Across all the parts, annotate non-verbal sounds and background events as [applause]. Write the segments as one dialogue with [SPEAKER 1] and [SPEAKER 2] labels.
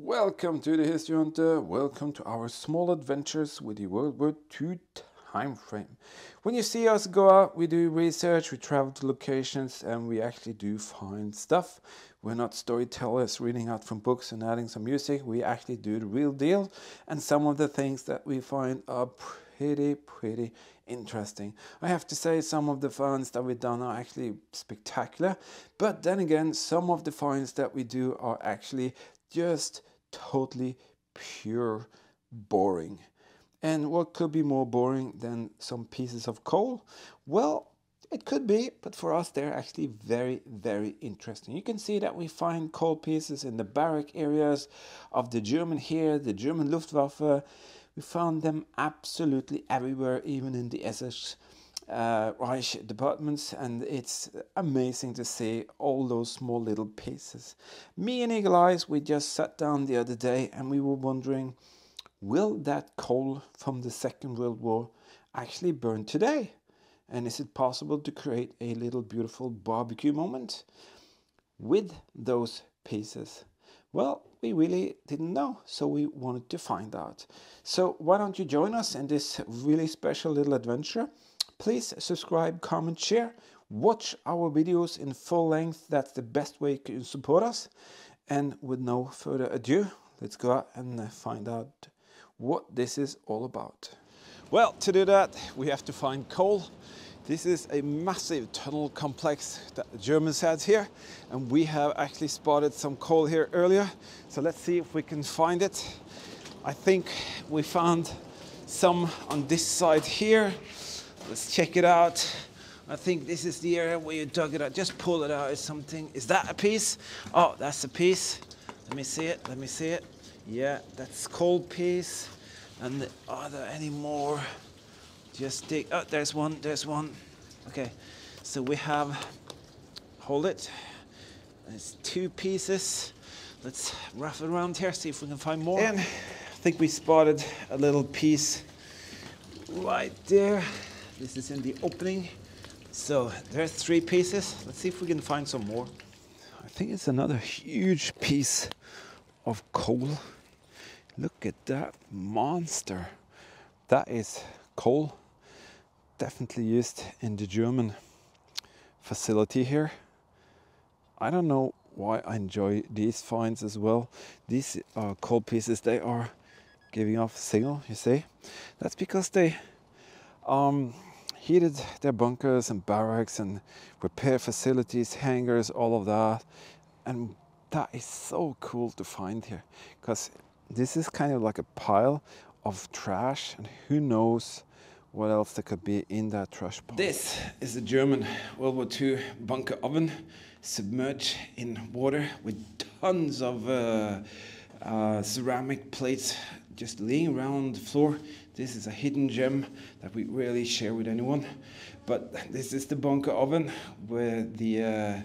[SPEAKER 1] Welcome to the History Hunter. Welcome to our small adventures with the World War II time frame. When you see us go out, we do research, we travel to locations, and we actually do find stuff. We're not storytellers reading out from books and adding some music. We actually do the real deal, and some of the things that we find are pretty, pretty interesting. I have to say, some of the finds that we've done are actually spectacular, but then again, some of the finds that we do are actually just totally pure boring. And what could be more boring than some pieces of coal? Well, it could be, but for us, they're actually very, very interesting. You can see that we find coal pieces in the barrack areas of the German here, the German Luftwaffe. We found them absolutely everywhere, even in the SS uh, Reich departments, and it's amazing to see all those small little pieces. Me and Eagle Eyes, we just sat down the other day and we were wondering will that coal from the Second World War actually burn today? And is it possible to create a little beautiful barbecue moment with those pieces? Well, we really didn't know, so we wanted to find out. So, why don't you join us in this really special little adventure? Please subscribe, comment, share. Watch our videos in full length. That's the best way to support us. And with no further ado, let's go out and find out what this is all about. Well, to do that, we have to find coal. This is a massive tunnel complex that the Germans had here, and we have actually spotted some coal here earlier. So let's see if we can find it. I think we found some on this side here. Let's check it out. I think this is the area where you dug it out. Just pull it out or something. Is that a piece? Oh, that's a piece. Let me see it. Let me see it. Yeah, that's cold piece. And are there any more? Just dig. Oh, there's one. There's one. Okay. So we have. Hold it. There's two pieces. Let's rough it around here, see if we can find more. And I think we spotted a little piece right there. This is in the opening. So there's three pieces. Let's see if we can find some more. I think it's another huge piece of coal. Look at that monster. That is coal. Definitely used in the German facility here. I don't know why I enjoy these finds as well. These uh, coal pieces, they are giving off signal, you see. That's because they um, heated their bunkers and barracks and repair facilities, hangars, all of that. And that is so cool to find here because this is kind of like a pile of trash and who knows what else there could be in that trash pile. This is a German World War II bunker oven submerged in water with tons of uh, uh, ceramic plates just laying around the floor. This is a hidden gem that we rarely share with anyone. But this is the bunker oven where the uh,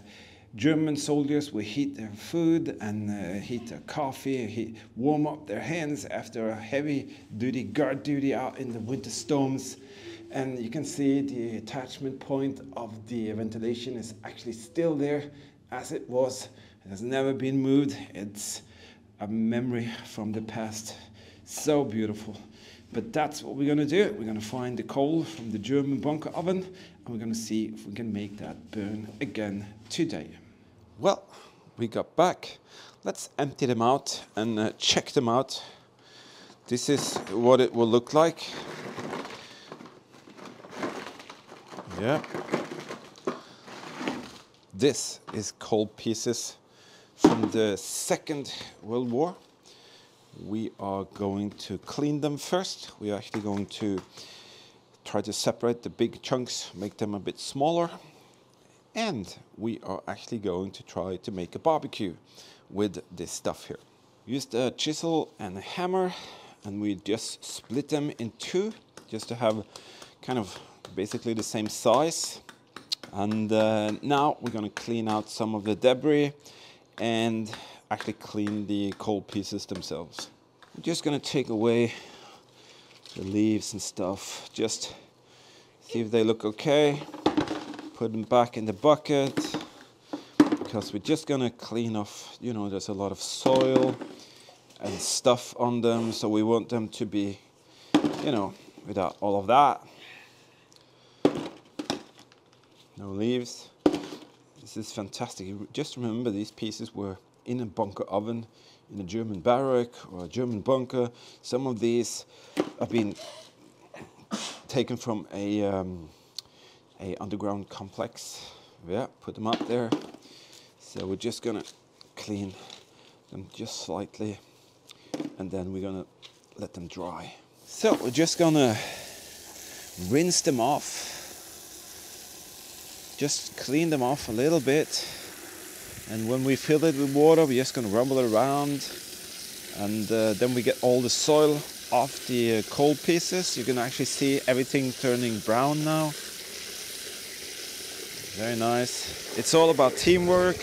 [SPEAKER 1] German soldiers will heat their food and uh, heat their coffee, heat, warm up their hands after a heavy duty guard duty out in the winter storms. And you can see the attachment point of the ventilation is actually still there as it was. It has never been moved. It's a memory from the past. So beautiful. But that's what we're going to do. We're going to find the coal from the German bunker oven and we're going to see if we can make that burn again today. Well, we got back. Let's empty them out and uh, check them out. This is what it will look like. Yeah. This is coal pieces from the Second World War we are going to clean them first. We are actually going to try to separate the big chunks, make them a bit smaller. And we are actually going to try to make a barbecue with this stuff here. Used a chisel and a hammer and we just split them in two just to have kind of basically the same size. And uh, now we're going to clean out some of the debris and actually clean the coal pieces themselves. I'm just gonna take away the leaves and stuff, just see if they look okay. Put them back in the bucket because we're just gonna clean off, you know, there's a lot of soil and stuff on them. So we want them to be, you know, without all of that. No leaves. This is fantastic. Just remember these pieces were in a bunker oven in a German barrack or a German bunker. Some of these have been taken from a, um, a underground complex. Yeah, put them up there. So we're just gonna clean them just slightly and then we're gonna let them dry. So we're just gonna rinse them off. Just clean them off a little bit. And when we fill it with water, we're just gonna rumble it around. And uh, then we get all the soil off the uh, cold pieces. You can actually see everything turning brown now. Very nice. It's all about teamwork,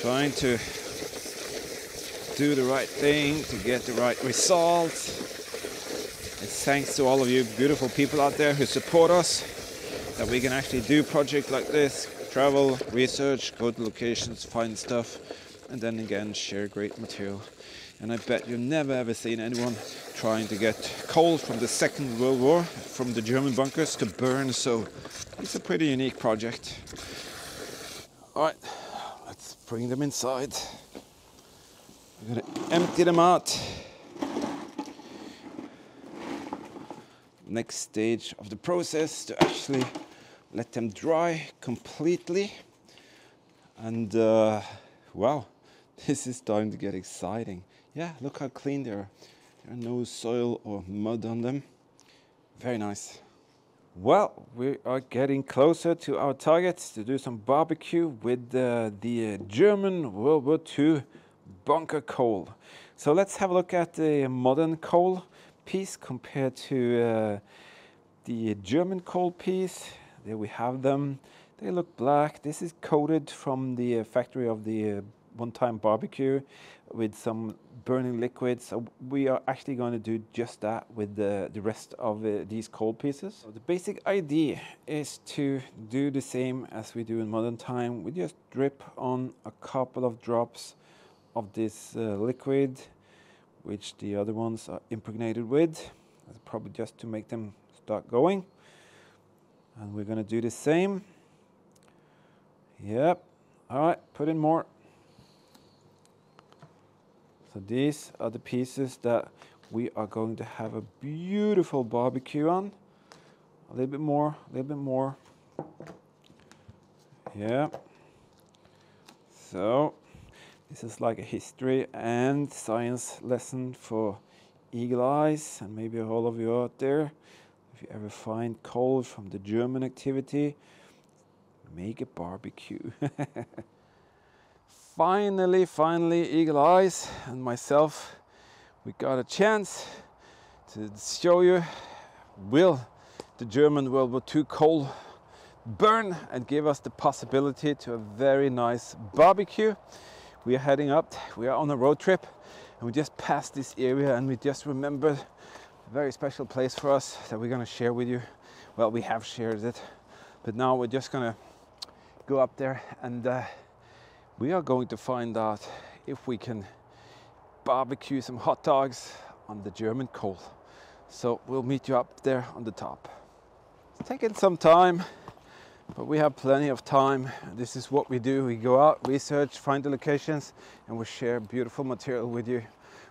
[SPEAKER 1] trying to do the right thing to get the right result. It's thanks to all of you beautiful people out there who support us that we can actually do projects like this, travel, research, go to locations, find stuff, and then again share great material. And I bet you've never ever seen anyone trying to get coal from the Second World War, from the German bunkers to burn, so it's a pretty unique project. Alright, let's bring them inside. We're gonna empty them out. Next stage of the process to actually let them dry completely. And uh, wow, [laughs] this is starting to get exciting. Yeah, look how clean they are. There are no soil or mud on them. Very nice. Well, we are getting closer to our targets to do some barbecue with uh, the German World War II bunker coal. So let's have a look at the modern coal piece compared to uh, the German coal piece. There we have them. They look black. This is coated from the uh, factory of the uh, one-time barbecue with some burning liquid. So we are actually going to do just that with the, the rest of uh, these cold pieces. So the basic idea is to do the same as we do in modern time. We just drip on a couple of drops of this uh, liquid, which the other ones are impregnated with. That's probably just to make them start going. And we're going to do the same. Yep. All right, put in more. So these are the pieces that we are going to have a beautiful barbecue on. A little bit more, a little bit more. Yeah. So this is like a history and science lesson for eagle eyes and maybe all of you out there. If you ever find coal from the German activity, make a barbecue. [laughs] finally, finally, Eagle Eyes and myself, we got a chance to show you will the German World War II coal burn and give us the possibility to a very nice barbecue we are heading up. We are on a road trip and we just passed this area and we just remembered very special place for us that we're going to share with you. Well, we have shared it, but now we're just going to go up there and uh, we are going to find out if we can barbecue some hot dogs on the German coal. So we'll meet you up there on the top. It's taken some time but we have plenty of time. This is what we do. We go out, research, find the locations, and we share beautiful material with you.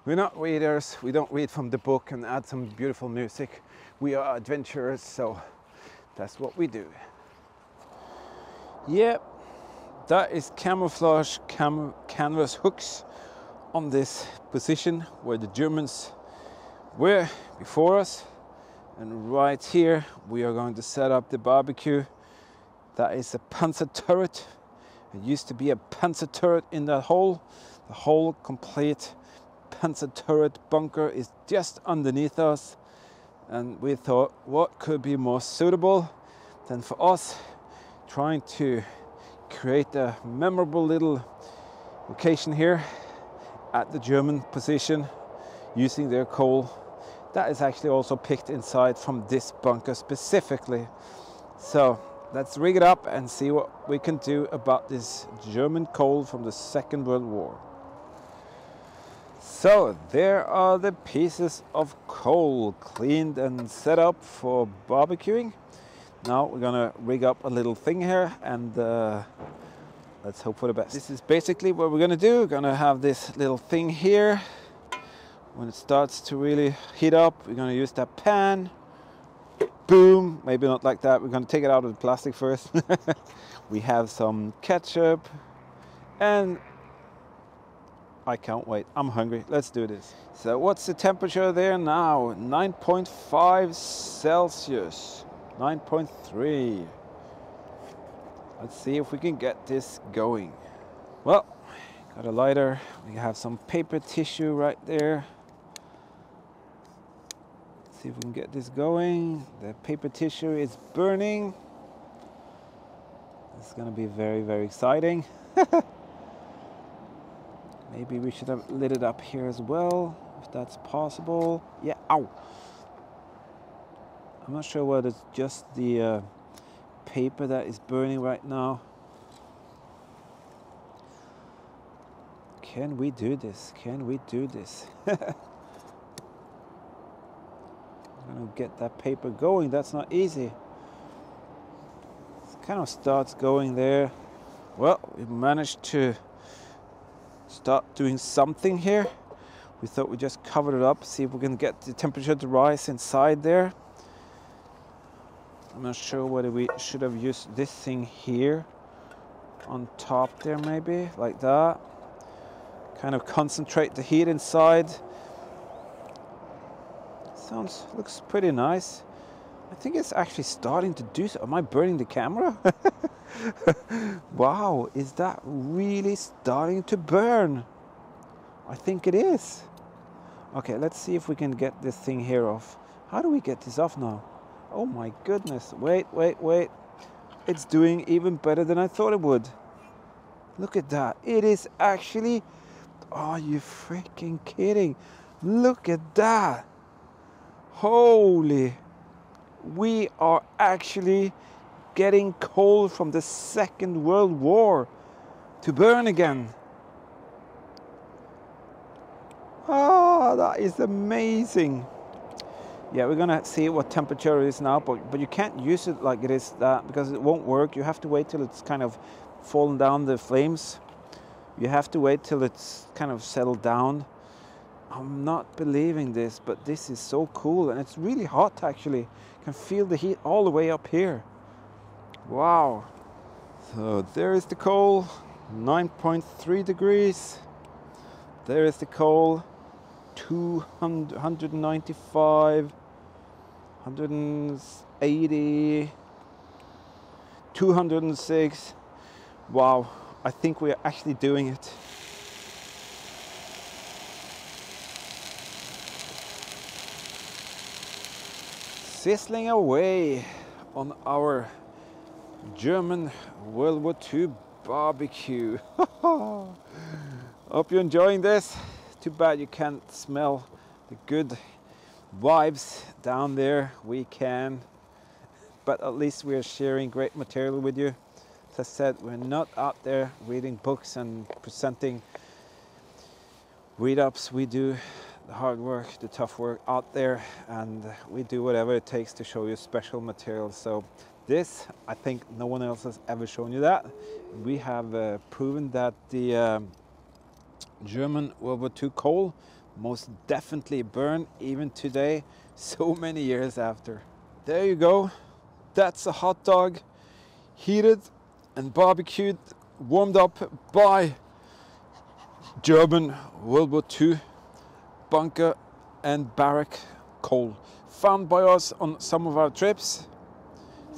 [SPEAKER 1] We're not readers. We don't read from the book and add some beautiful music. We are adventurers, so that's what we do. Yep, that is camouflage cam canvas hooks on this position where the Germans were before us. And right here, we are going to set up the barbecue that is a panzer turret. It used to be a panzer turret in that hole. The whole complete panzer turret bunker is just underneath us. And we thought, what could be more suitable than for us trying to create a memorable little location here at the German position using their coal. That is actually also picked inside from this bunker specifically. So let's rig it up and see what we can do about this German coal from the Second World War. So there are the pieces of coal cleaned and set up for barbecuing. Now we're gonna rig up a little thing here and uh, let's hope for the best. This is basically what we're gonna do. We're gonna have this little thing here. When it starts to really heat up, we're gonna use that pan. Boom, maybe not like that. We're gonna take it out of the plastic first. [laughs] we have some ketchup and I can't wait. I'm hungry. Let's do this. So what's the temperature there now? 9.5 Celsius. 9.3. Let's see if we can get this going. Well, got a lighter. We have some paper tissue right there. Let's see if we can get this going. The paper tissue is burning. It's gonna be very, very exciting. [laughs] Maybe we should have lit it up here as well, if that's possible. Yeah, ow! I'm not sure whether it's just the uh, paper that is burning right now. Can we do this? Can we do this? I'm [laughs] gonna get that paper going. That's not easy. It kind of starts going there. Well, we managed to start doing something here. We thought we'd just cover it up, see if we can get the temperature to rise inside there. I'm not sure whether we should have used this thing here on top there maybe, like that. Kind of concentrate the heat inside. Sounds, looks pretty nice. I think it's actually starting to do so. Am I burning the camera? [laughs] wow, is that really starting to burn? I think it is. Okay, let's see if we can get this thing here off. How do we get this off now? Oh my goodness. Wait, wait, wait. It's doing even better than I thought it would. Look at that. It is actually... Are you freaking kidding? Look at that. Holy we are actually getting coal from the Second World War to burn again. Oh, that is amazing. Yeah, we're gonna see what temperature it is now, but, but you can't use it like it is that because it won't work. You have to wait till it's kind of fallen down the flames. You have to wait till it's kind of settled down. I'm not believing this, but this is so cool and it's really hot actually can feel the heat all the way up here. Wow. So there is the coal, 9.3 degrees. There is the coal, 200, 195, 180, 206. Wow, I think we are actually doing it. Sizzling away on our German World War II barbecue. [laughs] Hope you're enjoying this. Too bad you can't smell the good vibes down there. We can, but at least we are sharing great material with you. As I said, we're not out there reading books and presenting read-ups. We do the hard work, the tough work out there, and we do whatever it takes to show you special material. So this, I think no one else has ever shown you that. We have uh, proven that the um, German World War II coal most definitely burn even today, [laughs] so many years after. There you go. That's a hot dog, heated and barbecued, warmed up by German World War II bunker and barrack coal found by us on some of our trips.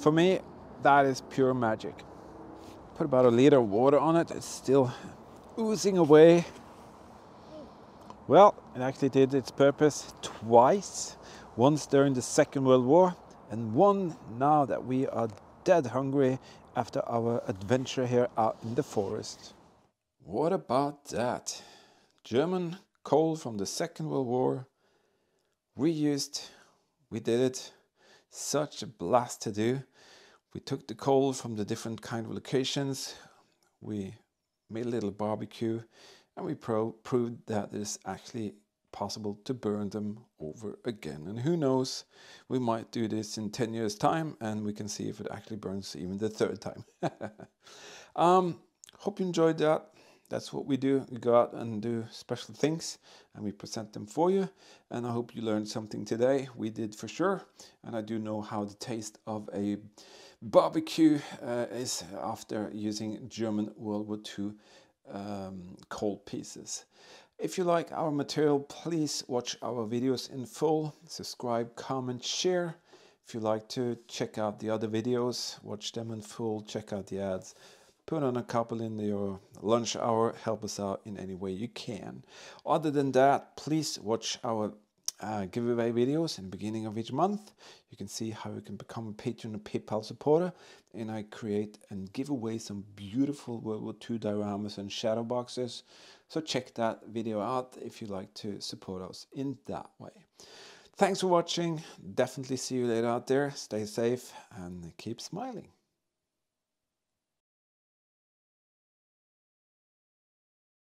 [SPEAKER 1] For me, that is pure magic. Put about a liter of water on it, it's still oozing away. Well, it actually did its purpose twice. Once during the Second World War, and one now that we are dead hungry after our adventure here out in the forest. What about that? German coal from the Second World War, reused. We did it. Such a blast to do. We took the coal from the different kind of locations. We made a little barbecue and we pro proved that it is actually possible to burn them over again. And who knows, we might do this in 10 years time and we can see if it actually burns even the third time. [laughs] um, hope you enjoyed that. That's what we do. We go out and do special things and we present them for you. And I hope you learned something today. We did for sure. And I do know how the taste of a barbecue uh, is after using German World War II um, cold pieces. If you like our material, please watch our videos in full, subscribe, comment, share. If you like to check out the other videos, watch them in full, check out the ads, put on a couple in your lunch hour, help us out in any way you can. Other than that, please watch our uh, giveaway videos in the beginning of each month. You can see how you can become a Patreon or PayPal supporter. And I create and give away some beautiful World War II dioramas and shadow boxes. So check that video out if you like to support us in that way. Thanks for watching. Definitely see you later out there. Stay safe and keep smiling.